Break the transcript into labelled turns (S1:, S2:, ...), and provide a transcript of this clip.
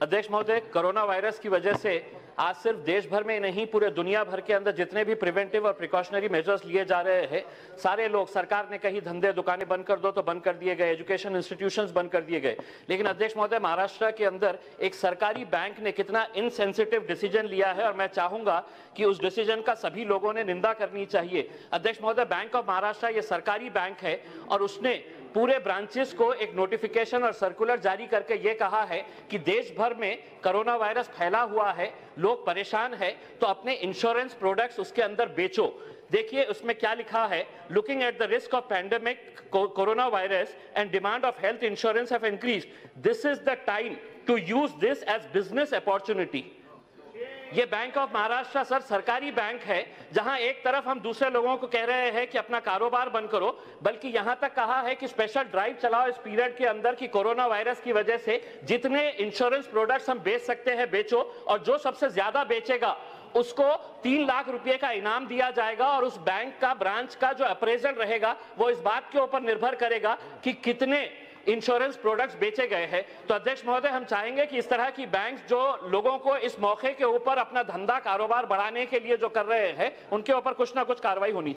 S1: अध्यक्ष महोदय, corona virus की वजह से आज सिर्फ़ देश भर में नहीं, पूरे दुनिया भर के अंदर जितने भी प्रिवेंटिव और प्रिकॉशनरी मेजर्स लिए जा रहे हैं, सारे लोग, सरकार ने कहीं धंधे, दुकानें बंद कर दो तो बंद कर दिए गए एजुकेशन इंस्टीट्यूशन बंद कर दिए गए। लेकिन अध्यक्ष महोदय, महाराष्ट्र के अंदर एक सरकारी बैंक ने कितना इनसेंसिटिव डिसीज़न लिया है और मैं चाहूँगा कि उस डिसीज़न का सभी लोगों ने निंदा करनी चाहिए। अध्यक्ष महोदय बैंक ऑफ़ महाराष्ट्र ये सरकारी बैंक है और उसने पूरे ब्रांचेस को एक नोटिफिकेशन और सर्कुलर जारी करके ये कहा है कि देश भर में कोरोना वायरस फैला हुआ है, लोग परेशान है तो अपने इंश्योरेंस प्रोडक्ट्स उसके अंदर बेचो। देखिए उसमें क्या लिखा है looking at the risk of pandemic corona virus and demand of health insurance have increase this is the time to use this as business opportunity ये बैंक ऑफ़ महाराष्ट्र सर, सरकारी बैंक है, जहाँ एक तरफ़ हम दूसरे लोगों को कह रहे हैं कि अपना कारोबार बंद करो, बल्कि यहाँ तक कहा है कि स्पेशल ड्राइव चलाओ इस पीरियड के अंदर कि कोरोना वायरस की वजह से जितने इंश्योरेंस प्रोडक्ट्स हम बेच सकते हैं, बेचो, और जो सबसे ज़्यादा बेचेगा, उसको तीन लाख रुपए का इनाम दिया जाएगा, और उस बैंक का ब्रांच का जो अप्रेजल रहेगा, वो इस बात के ऊपर निर्भर करेगा कि कितने इंश्योरेंस प्रोडक्ट्स बेचे गए हैं। तो अध्यक्ष महोदय, हम चाहेंगे कि इस तरह की बैंक जो लोगों को इस मौके के ऊपर अपना धंधा कारोबार बढ़ाने के लिए जो कर रहे हैं, उनके ऊपर कुछ ना कुछ कार्रवाई होनी